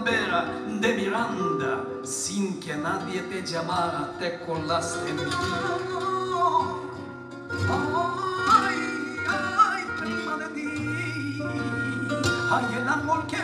bambera de Miranda, sin que nadie te llamara, te colaste en vida. Ay, ay, prima de ti, ay, el árbol que